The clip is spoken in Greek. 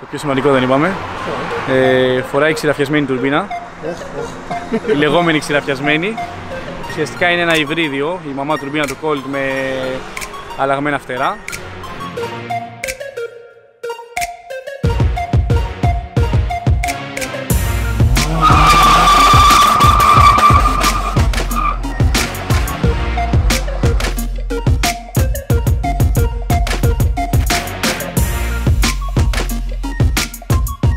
Το πιο σημαντικό δεν είπαμε. Ε, φοράει ξηραφιασμένη τουρμπίνα. Η λεγόμενη ξηραφιασμένη. Ουσιαστικά είναι ένα υβρίδιο, η μαμά τουρμπίνα του Colt με αλλαγμένα φτερά.